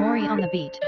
Mori on the beat.